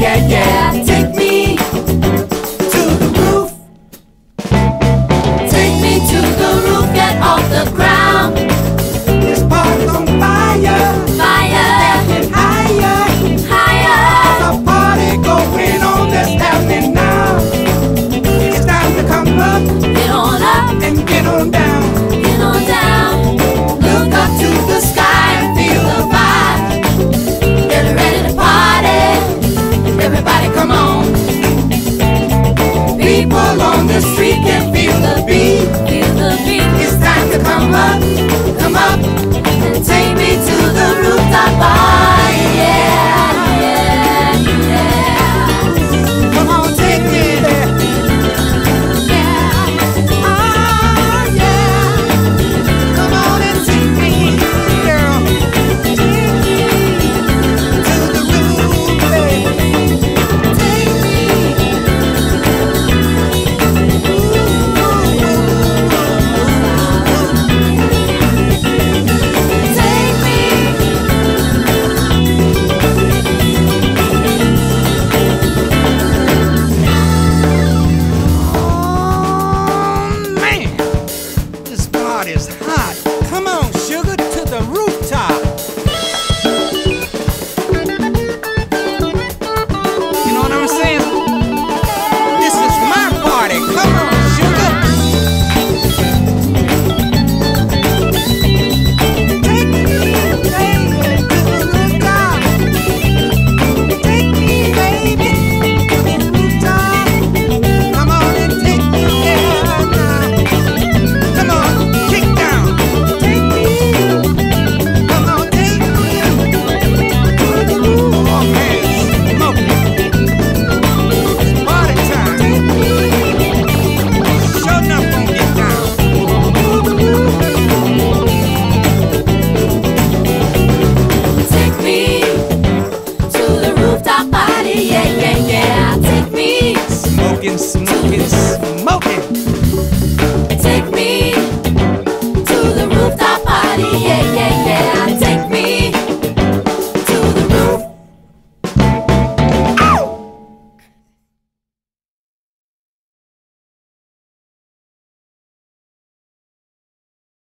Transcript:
yeah, yeah. Take me to the roof. Take me to the roof, get off the ground. is hot. smoking, smoking, smoking.